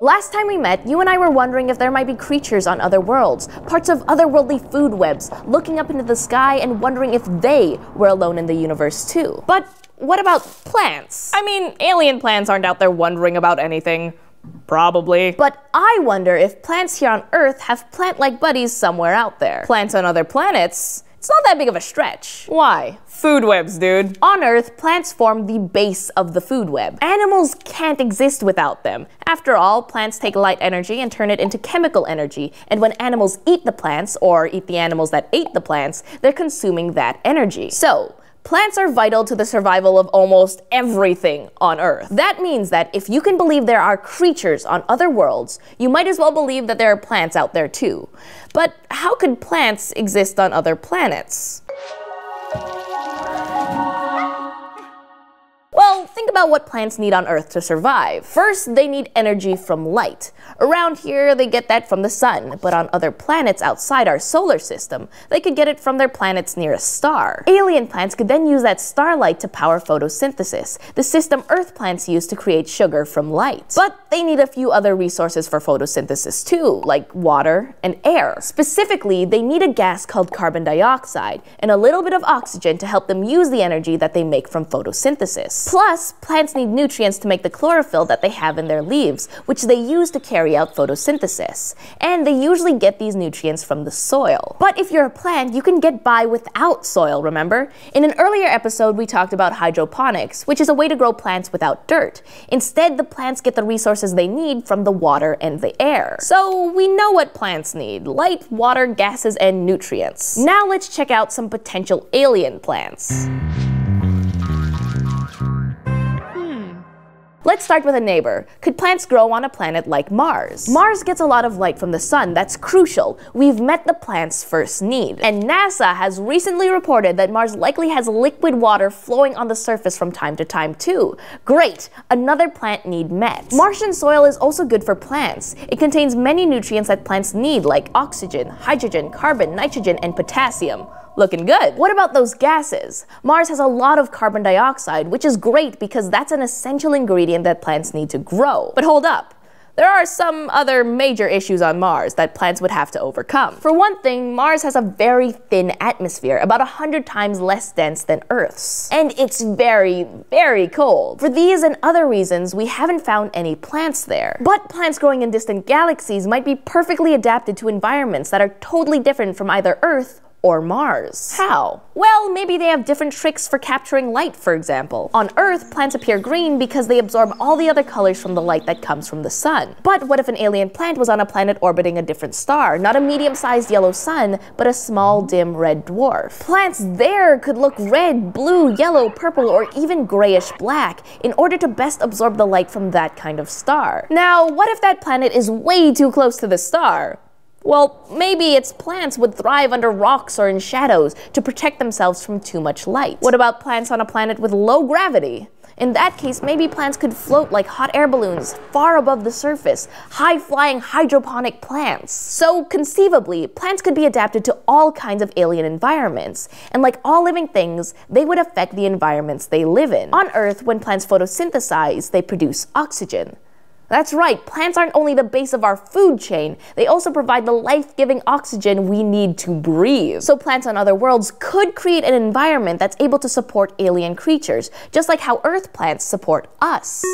last time we met, you and I were wondering if there might be creatures on other worlds, parts of otherworldly food webs, looking up into the sky and wondering if they were alone in the universe too. But what about plants? I mean, alien plants aren't out there wondering about anything. Probably. But I wonder if plants here on Earth have plant like buddies somewhere out there. Plants on other planets? It's not that big of a stretch. Why? Food webs, dude. On Earth, plants form the base of the food web. Animals can't exist without them. After all, plants take light energy and turn it into chemical energy, and when animals eat the plants, or eat the animals that ate the plants, they're consuming that energy. So, Plants are vital to the survival of almost everything on Earth. That means that if you can believe there are creatures on other worlds, you might as well believe that there are plants out there too. But how could plants exist on other planets? Think about what plants need on Earth to survive. First, they need energy from light. Around here, they get that from the sun, but on other planets outside our solar system, they could get it from their planet's nearest star. Alien plants could then use that starlight to power photosynthesis, the system Earth plants use to create sugar from light. But they need a few other resources for photosynthesis too, like water and air. Specifically, they need a gas called carbon dioxide and a little bit of oxygen to help them use the energy that they make from photosynthesis. Plus, plants need nutrients to make the chlorophyll that they have in their leaves, which they use to carry out photosynthesis. And they usually get these nutrients from the soil. But if you're a plant, you can get by without soil, remember? In an earlier episode, we talked about hydroponics, which is a way to grow plants without dirt. Instead, the plants get the resources they need from the water and the air. So we know what plants need light, water, gases, and nutrients. Now let's check out some potential alien plants. Let's start with a neighbor. Could plants grow on a planet like Mars? Mars gets a lot of light from the sun. That's crucial. We've met the plant's first need. And NASA has recently reported that Mars likely has liquid water flowing on the surface from time to time too. Great! Another plant need met. Martian soil is also good for plants. It contains many nutrients that plants need like oxygen, hydrogen, carbon, nitrogen, and potassium. Looking good. What about those gases? Mars has a lot of carbon dioxide, which is great because that's an essential ingredient that plants need to grow. But hold up. There are some other major issues on Mars that plants would have to overcome. For one thing, Mars has a very thin atmosphere, about 100 times less dense than Earth's. And it's very, very cold. For these and other reasons, we haven't found any plants there. But plants growing in distant galaxies might be perfectly adapted to environments that are totally different from either Earth or Mars. How? Well, maybe they have different tricks for capturing light, for example. On Earth, plants appear green because they absorb all the other colors from the light that comes from the sun. But what if an alien plant was on a planet orbiting a different star? Not a medium-sized yellow sun, but a small, dim red dwarf. Plants there could look red, blue, yellow, purple, or even grayish black in order to best absorb the light from that kind of star. Now, what if that planet is way too close to the star? Well, maybe its plants would thrive under rocks or in shadows to protect themselves from too much light. What about plants on a planet with low gravity? In that case, maybe plants could float like hot air balloons far above the surface, high flying hydroponic plants. So, conceivably, plants could be adapted to all kinds of alien environments. And like all living things, they would affect the environments they live in. On Earth, when plants photosynthesize, they produce oxygen. That's right, plants aren't only the base of our food chain, they also provide the life giving oxygen we need to breathe. So, plants on other worlds could create an environment that's able to support alien creatures, just like how Earth plants support us.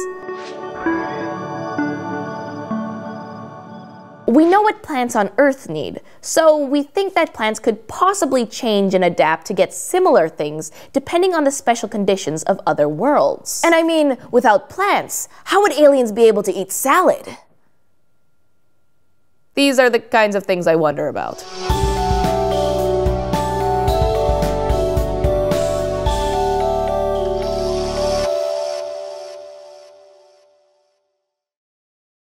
We know what plants on Earth need, so we think that plants could possibly change and adapt to get similar things depending on the special conditions of other worlds. And I mean, without plants, how would aliens be able to eat salad? These are the kinds of things I wonder about.